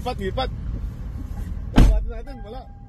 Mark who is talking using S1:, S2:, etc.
S1: lipat lipat.
S2: ada, lipat pula.